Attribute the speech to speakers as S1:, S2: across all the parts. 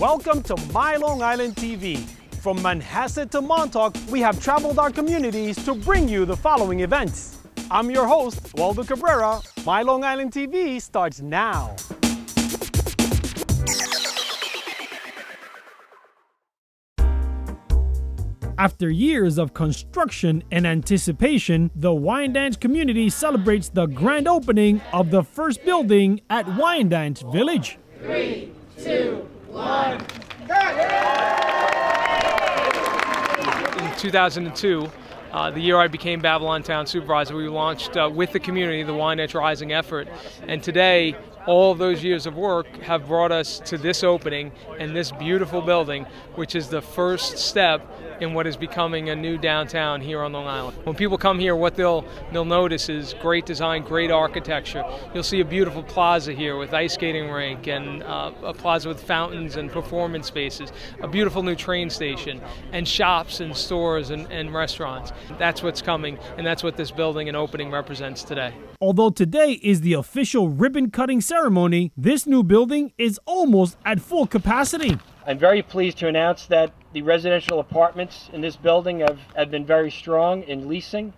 S1: Welcome to My Long Island TV. From Manhasset to Montauk, we have traveled our communities to bring you the following events. I'm your host, Waldo Cabrera. My Long Island TV starts now. After years of construction and anticipation, the Wyandanch community celebrates the grand opening of the first building at Wyandanch Village.
S2: Three, two, one.
S3: In 2002, uh, the year I became Babylon Town Supervisor, we launched uh, with the community the Wyandanch Rising effort. And today, all those years of work have brought us to this opening and this beautiful building, which is the first step in what is becoming a new downtown here on Long Island. When people come here, what they'll they'll notice is great design, great architecture. You'll see a beautiful plaza here with ice skating rink and uh, a plaza with fountains and performance spaces, a beautiful new train station, and shops and stores and, and restaurants. That's what's coming, and that's what this building and opening represents today.
S1: Although today is the official ribbon cutting ceremony, this new building is almost at full capacity.
S4: I'm very pleased to announce that the residential apartments in this building have, have been very strong in leasing,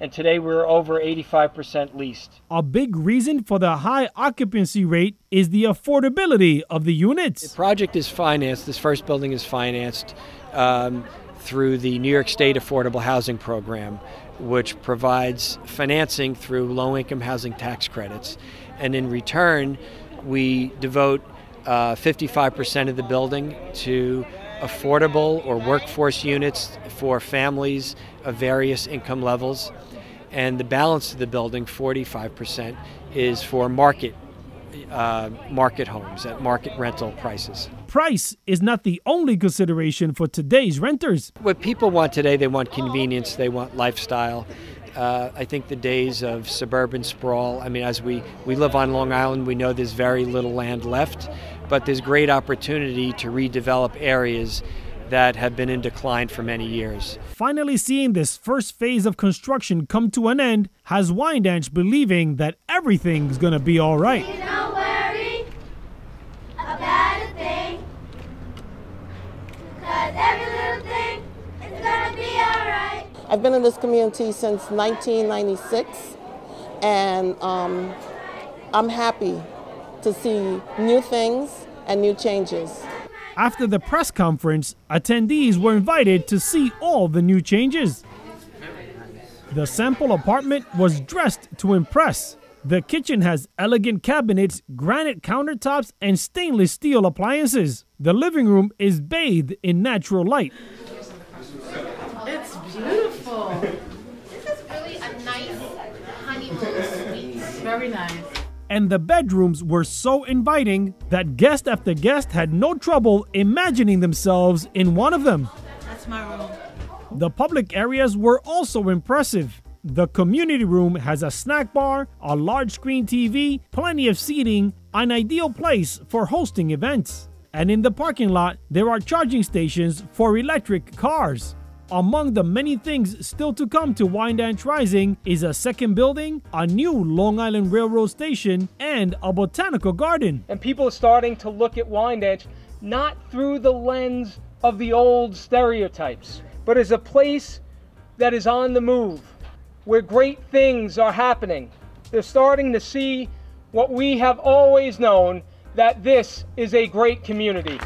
S4: and today we're over 85% leased.
S1: A big reason for the high occupancy rate is the affordability of the units.
S4: The project is financed, this first building is financed um, through the New York State Affordable Housing Program, which provides financing through low income housing tax credits. And in return, we devote uh, 55% of the building to affordable or workforce units for families of various income levels. And the balance of the building, 45%, is for market uh, market homes at market rental prices.
S1: Price is not the only consideration for today's renters.
S4: What people want today, they want convenience, they want lifestyle. Uh, I think the days of suburban sprawl, I mean, as we, we live on Long Island, we know there's very little land left, but there's great opportunity to redevelop areas that have been in decline for many years.
S1: Finally seeing this first phase of construction come to an end has Wyandanch believing that everything's gonna be all right.
S5: I've been in this community since 1996, and um, I'm happy to see new things and new changes.
S1: After the press conference, attendees were invited to see all the new changes. The sample apartment was dressed to impress. The kitchen has elegant cabinets, granite countertops, and stainless steel appliances. The living room is bathed in natural light.
S6: It's beautiful.
S7: This is really a nice honeymoon suite.
S6: Very nice.
S1: And the bedrooms were so inviting that guest after guest had no trouble imagining themselves in one of them.
S6: That's my room.
S1: The public areas were also impressive. The community room has a snack bar, a large screen TV, plenty of seating, an ideal place for hosting events. And in the parking lot, there are charging stations for electric cars. Among the many things still to come to Wyandanch Rising is a second building, a new Long Island Railroad station, and a botanical garden.
S3: And people are starting to look at Wyandanch not through the lens of the old stereotypes, but as a place that is on the move, where great things are happening. They're starting to see what we have always known that this is a great community.